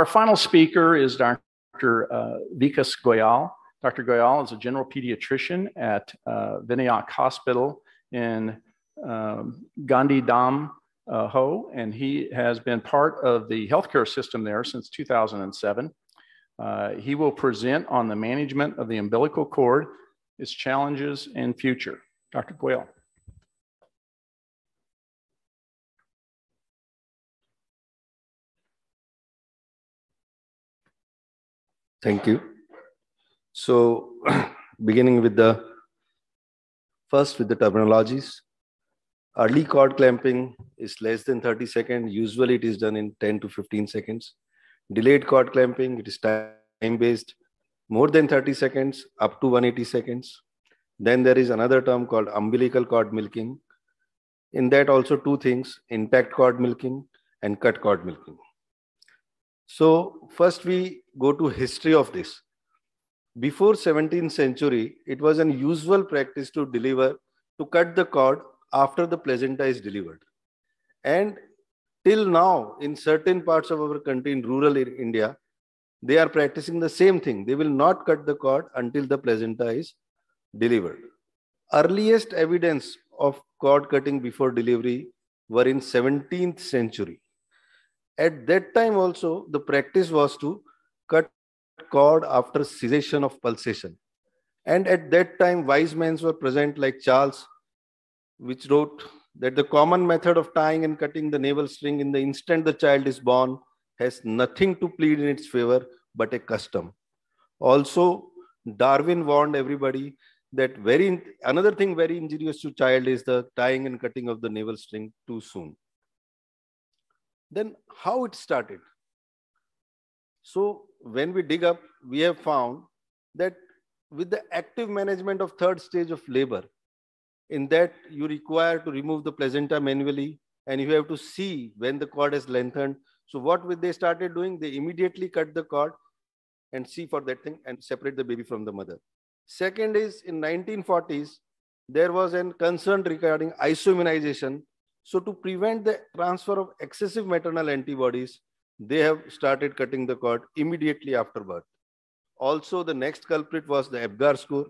Our final speaker is Dr. Uh, Vikas Goyal. Dr. Goyal is a general pediatrician at uh, Vinayak Hospital in um, Gandhidham uh, Ho, and he has been part of the healthcare system there since 2007. Uh, he will present on the management of the umbilical cord, its challenges, and future. Dr. Goyal. Thank you. So, beginning with the first with the terminologies. Early cord clamping is less than 30 seconds. Usually, it is done in 10 to 15 seconds. Delayed cord clamping, it is time based, more than 30 seconds, up to 180 seconds. Then there is another term called umbilical cord milking. In that, also two things intact cord milking and cut cord milking. So, first we go to history of this. Before 17th century, it was an usual practice to deliver, to cut the cord after the placenta is delivered. And till now, in certain parts of our country, in rural India, they are practicing the same thing. They will not cut the cord until the placenta is delivered. Earliest evidence of cord cutting before delivery were in 17th century. At that time also, the practice was to cut cord after cessation of pulsation. And at that time, wise men were present like Charles, which wrote that the common method of tying and cutting the navel string in the instant the child is born has nothing to plead in its favor but a custom. Also, Darwin warned everybody that very another thing very injurious to child is the tying and cutting of the navel string too soon. Then how it started? So when we dig up, we have found that with the active management of third stage of labor, in that you require to remove the placenta manually and you have to see when the cord is lengthened. So what they started doing, they immediately cut the cord and see for that thing and separate the baby from the mother. Second is in 1940s, there was a concern regarding isoimmunization. So to prevent the transfer of excessive maternal antibodies, they have started cutting the cord immediately after birth. Also, the next culprit was the Apgar score,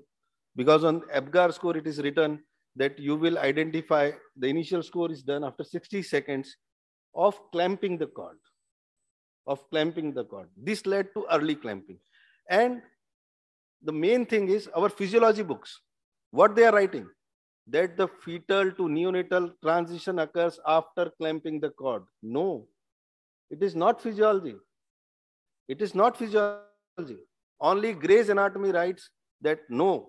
because on Apgar score, it is written that you will identify the initial score is done after 60 seconds of clamping the cord, of clamping the cord. This led to early clamping. And the main thing is our physiology books, what they are writing, that the fetal to neonatal transition occurs after clamping the cord. No, it is not physiology. It is not physiology. Only Gray's Anatomy writes that no.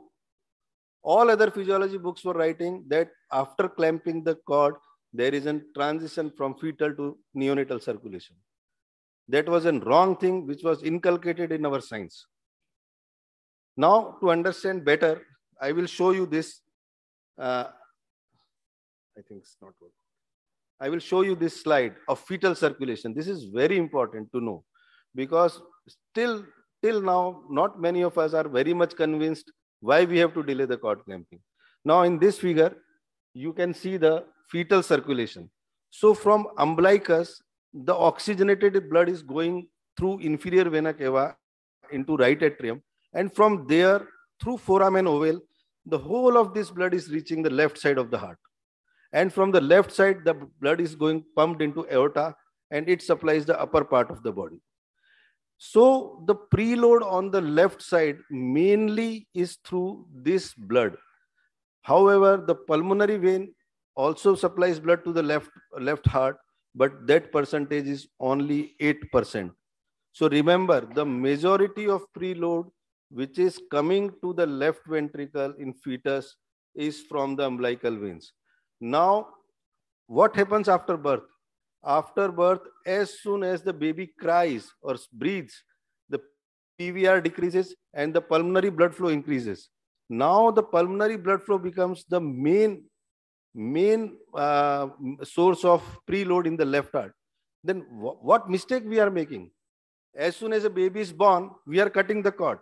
All other physiology books were writing that after clamping the cord, there is a transition from fetal to neonatal circulation. That was a wrong thing which was inculcated in our science. Now, to understand better, I will show you this. Uh, I think it's not working. I will show you this slide of fetal circulation. This is very important to know because still till now, not many of us are very much convinced why we have to delay the cord clamping. Now in this figure, you can see the fetal circulation. So from umbilicus, the oxygenated blood is going through inferior vena cava into right atrium. And from there, through foramen ovale, the whole of this blood is reaching the left side of the heart. And from the left side, the blood is going pumped into aorta and it supplies the upper part of the body. So the preload on the left side mainly is through this blood. However, the pulmonary vein also supplies blood to the left, left heart, but that percentage is only 8%. So remember, the majority of preload which is coming to the left ventricle in fetus is from the umbilical veins. Now, what happens after birth? After birth, as soon as the baby cries or breathes, the PVR decreases and the pulmonary blood flow increases. Now the pulmonary blood flow becomes the main, main uh, source of preload in the left heart. Then what mistake we are making? As soon as a baby is born, we are cutting the cord.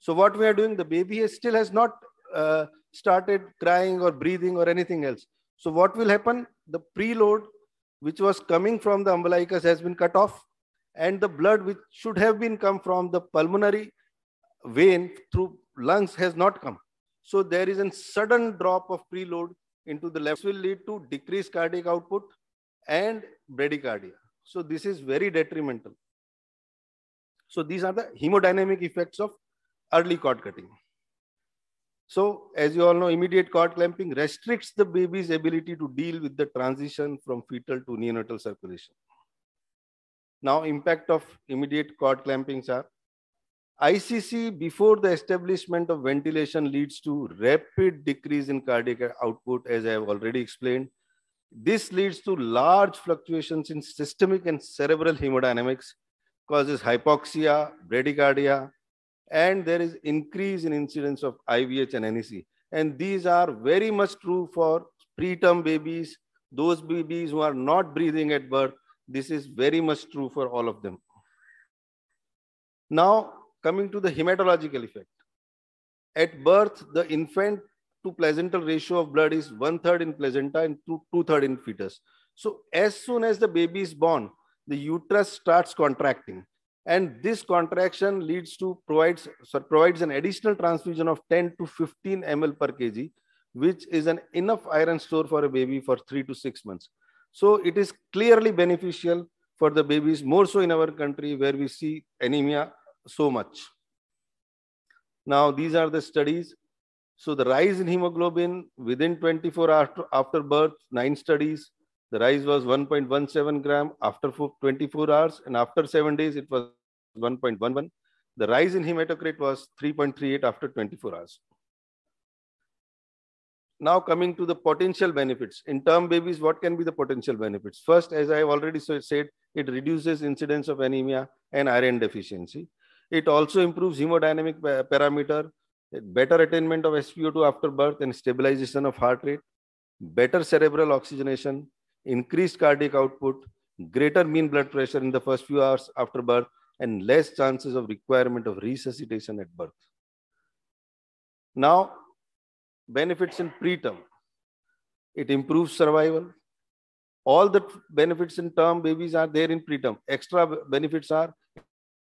So what we are doing, the baby still has not uh, started crying or breathing or anything else. So what will happen? The preload, which was coming from the umbilicus has been cut off and the blood which should have been come from the pulmonary vein through lungs has not come. So there is a sudden drop of preload into the left will lead to decreased cardiac output and bradycardia. So this is very detrimental. So these are the hemodynamic effects of early cord cutting. So as you all know, immediate cord clamping restricts the baby's ability to deal with the transition from fetal to neonatal circulation. Now impact of immediate cord clampings are ICC before the establishment of ventilation leads to rapid decrease in cardiac output, as I have already explained. This leads to large fluctuations in systemic and cerebral hemodynamics, causes hypoxia, bradycardia, and there is increase in incidence of IVH and NEC. And these are very much true for preterm babies, those babies who are not breathing at birth. This is very much true for all of them. Now, coming to the hematological effect. At birth, the infant to placental ratio of blood is one third in placenta and two, two third in fetus. So as soon as the baby is born, the uterus starts contracting. And this contraction leads to provides, so provides an additional transfusion of 10 to 15 ml per kg, which is an enough iron store for a baby for three to six months. So it is clearly beneficial for the babies, more so in our country where we see anemia so much. Now, these are the studies. So the rise in hemoglobin within 24 hours after birth, nine studies. The rise was 1.17 gram after 24 hours, and after seven days, it was 1.11. The rise in hematocrit was 3.38 after 24 hours. Now coming to the potential benefits. In term babies, what can be the potential benefits? First, as I have already said, it reduces incidence of anemia and iron deficiency. It also improves hemodynamic parameter, better attainment of SpO2 after birth and stabilization of heart rate, better cerebral oxygenation, increased cardiac output, greater mean blood pressure in the first few hours after birth, and less chances of requirement of resuscitation at birth. Now, benefits in preterm. It improves survival. All the benefits in term babies are there in preterm. Extra benefits are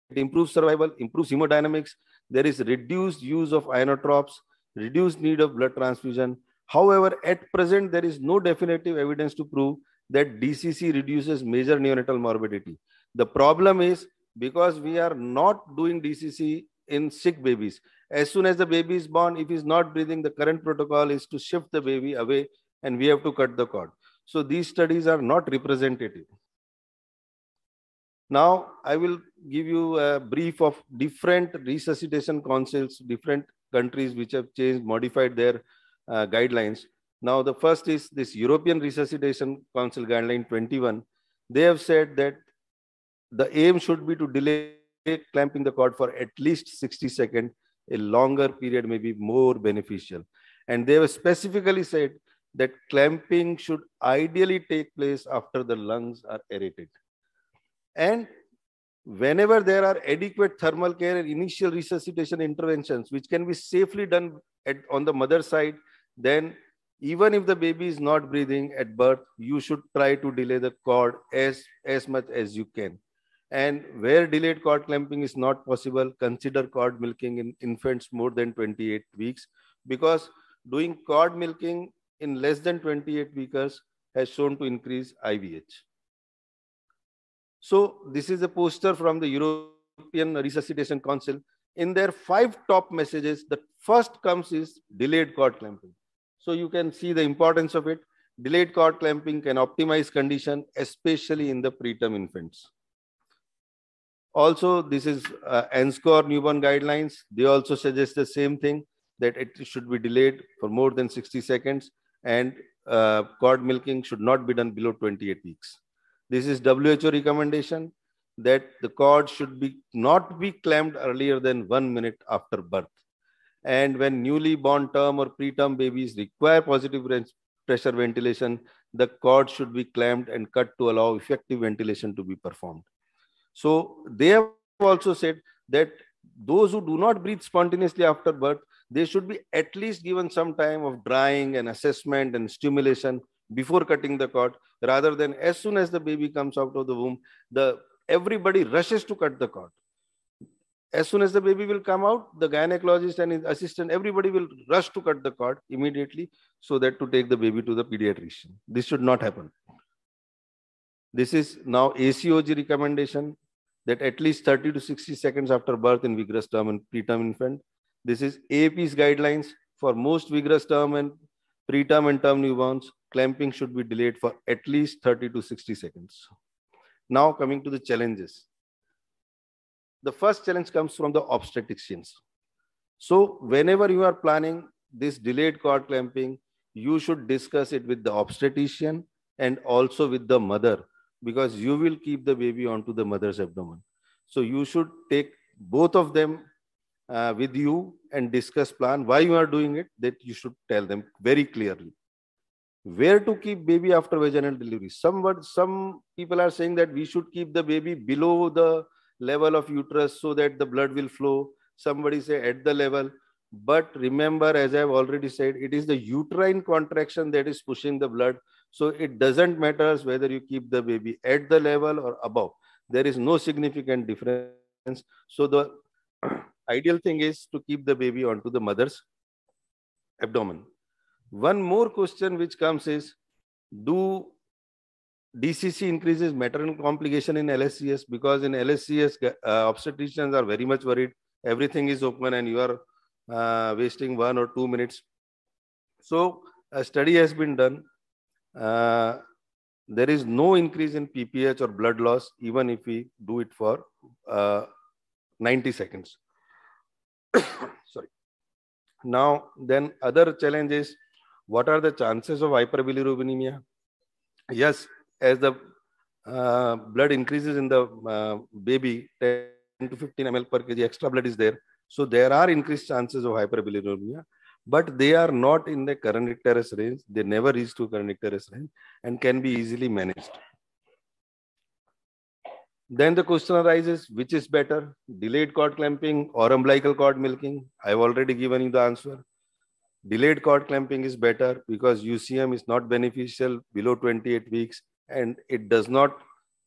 it improves survival, improves hemodynamics. There is reduced use of inotropes, reduced need of blood transfusion. However, at present, there is no definitive evidence to prove that DCC reduces major neonatal morbidity. The problem is because we are not doing DCC in sick babies. As soon as the baby is born, if he's not breathing, the current protocol is to shift the baby away and we have to cut the cord. So these studies are not representative. Now, I will give you a brief of different resuscitation councils, different countries which have changed, modified their uh, guidelines. Now, the first is this European Resuscitation Council Guideline 21. They have said that the aim should be to delay clamping the cord for at least 60 seconds. A longer period may be more beneficial. And they have specifically said that clamping should ideally take place after the lungs are aerated. And whenever there are adequate thermal care and initial resuscitation interventions, which can be safely done at, on the mother side, then even if the baby is not breathing at birth, you should try to delay the cord as, as much as you can. And where delayed cord clamping is not possible, consider cord milking in infants more than 28 weeks because doing cord milking in less than 28 weeks has shown to increase IVH. So this is a poster from the European Resuscitation Council. In their five top messages, the first comes is delayed cord clamping. So you can see the importance of it. Delayed cord clamping can optimize condition, especially in the preterm infants. Also, this is uh, ANZCOR newborn guidelines. They also suggest the same thing, that it should be delayed for more than 60 seconds and uh, cord milking should not be done below 28 weeks. This is WHO recommendation that the cord should be not be clamped earlier than one minute after birth. And when newly born term or preterm babies require positive pressure ventilation, the cord should be clamped and cut to allow effective ventilation to be performed. So they have also said that those who do not breathe spontaneously after birth, they should be at least given some time of drying and assessment and stimulation before cutting the cord rather than as soon as the baby comes out of the womb the everybody rushes to cut the cord. As soon as the baby will come out, the gynecologist and his assistant, everybody will rush to cut the cord immediately so that to take the baby to the pediatrician. This should not happen. This is now ACOG recommendation that at least 30 to 60 seconds after birth in vigorous term and preterm infant. This is AAP's guidelines for most vigorous term and preterm and term newborns. Clamping should be delayed for at least 30 to 60 seconds. Now coming to the challenges. The first challenge comes from the obstetricians. So whenever you are planning this delayed cord clamping, you should discuss it with the obstetrician and also with the mother because you will keep the baby onto the mother's abdomen. So you should take both of them uh, with you and discuss plan why you are doing it that you should tell them very clearly where to keep baby after vaginal delivery some some people are saying that we should keep the baby below the level of uterus so that the blood will flow. Somebody say at the level. But remember as i've already said it is the uterine contraction that is pushing the blood. So it doesn't matter whether you keep the baby at the level or above. There is no significant difference. So the ideal thing is to keep the baby onto the mother's abdomen. One more question which comes is, do DCC increases maternal complication in LSCS? Because in LSCS, uh, obstetricians are very much worried. Everything is open and you are uh, wasting one or two minutes. So a study has been done. Uh, there is no increase in PPH or blood loss, even if we do it for uh, 90 seconds. Sorry. Now, then other challenge is what are the chances of hyperbilirubinemia? Yes, as the uh, blood increases in the uh, baby, 10 to 15 ml per kg extra blood is there. So there are increased chances of hyperbilirubinemia, but they are not in the kernicterus range. They never reach to kernicterus range and can be easily managed. Then the question arises, which is better, delayed cord clamping or umbilical cord milking? I've already given you the answer. Delayed cord clamping is better because UCM is not beneficial below 28 weeks and it does not,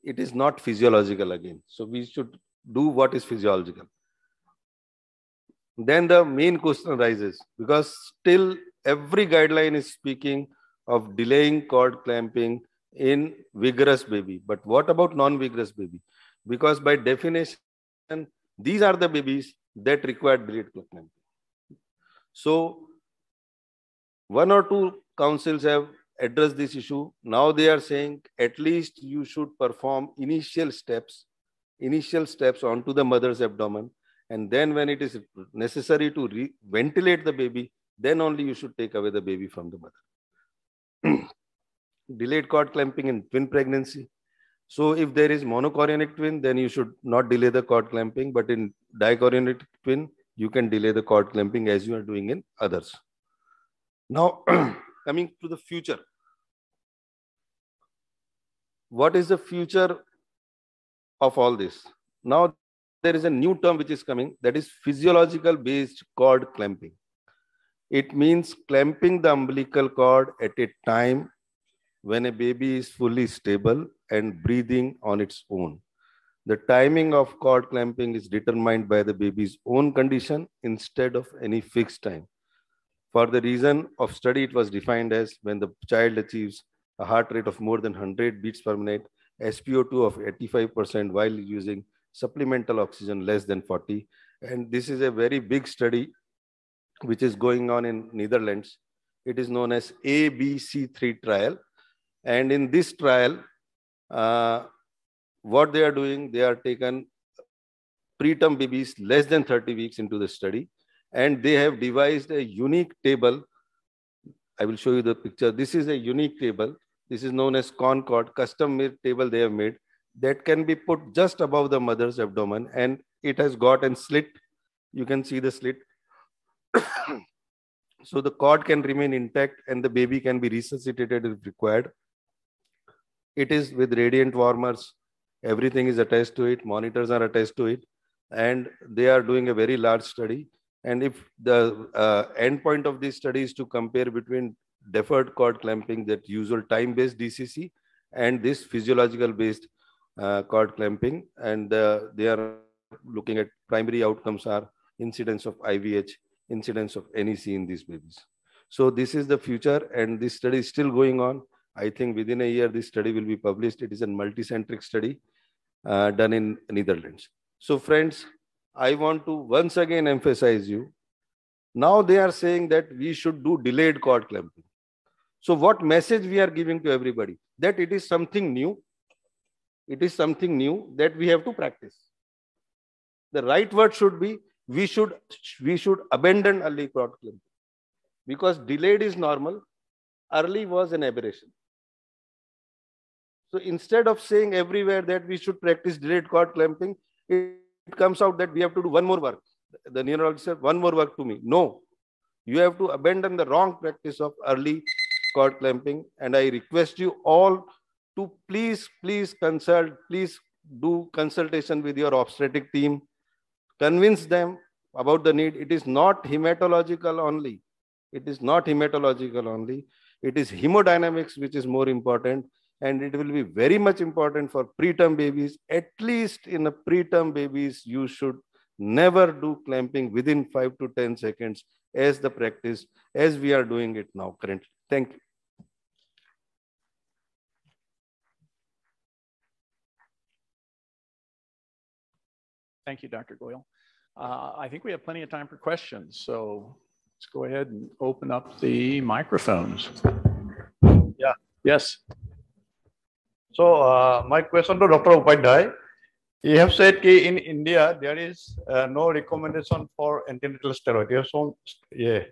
it is not physiological again. So we should do what is physiological. Then the main question arises because still every guideline is speaking of delaying cord clamping in vigorous baby. But what about non-vigorous baby? Because by definition, these are the babies that require delayed cord clamping. So one or two councils have addressed this issue. Now they are saying at least you should perform initial steps, initial steps onto the mother's abdomen. And then when it is necessary to ventilate the baby, then only you should take away the baby from the mother. Delayed cord clamping in twin pregnancy. So if there is monochorionic twin, then you should not delay the cord clamping. But in dichorionic twin, you can delay the cord clamping as you are doing in others. Now, coming to the future. What is the future of all this? Now, there is a new term which is coming that is physiological based cord clamping. It means clamping the umbilical cord at a time when a baby is fully stable and breathing on its own. The timing of cord clamping is determined by the baby's own condition instead of any fixed time. For the reason of study, it was defined as when the child achieves a heart rate of more than 100 beats per minute, SpO2 of 85% while using supplemental oxygen less than 40. And this is a very big study which is going on in Netherlands. It is known as ABC3 trial. And in this trial, uh, what they are doing, they are taken preterm babies less than 30 weeks into the study and they have devised a unique table. I will show you the picture. This is a unique table. This is known as Concord, custom made table they have made that can be put just above the mother's abdomen and it has got a slit. You can see the slit. so the cord can remain intact and the baby can be resuscitated if required. It is with radiant warmers. Everything is attached to it. Monitors are attached to it. And they are doing a very large study. And if the uh, end point of this study is to compare between deferred cord clamping, that usual time-based DCC, and this physiological-based uh, cord clamping, and uh, they are looking at primary outcomes are incidence of IVH, incidence of NEC in these babies. So this is the future, and this study is still going on. I think within a year, this study will be published. It is a multicentric study uh, done in Netherlands. So friends, I want to once again emphasize you. Now they are saying that we should do delayed cord clamping. So what message we are giving to everybody? That it is something new. It is something new that we have to practice. The right word should be we should we should abandon early cord clamping because delayed is normal early was an aberration so instead of saying everywhere that we should practice delayed cord clamping, it comes out that we have to do one more work. The neurologist said, one more work to me. No, you have to abandon the wrong practice of early cord clamping. And I request you all to please, please consult, please do consultation with your obstetric team. Convince them about the need. It is not hematological only. It is not hematological only. It is hemodynamics, which is more important and it will be very much important for preterm babies. At least in a preterm babies, you should never do clamping within 5 to 10 seconds as the practice, as we are doing it now currently. Thank you. Thank you, Dr. Goyal. Uh, I think we have plenty of time for questions, so let's go ahead and open up the microphones. Yeah. Yes. So uh, my question to Dr. Upadhyay, he have said that in India there is uh, no recommendation for antenatal steroid. You have shown, yeah.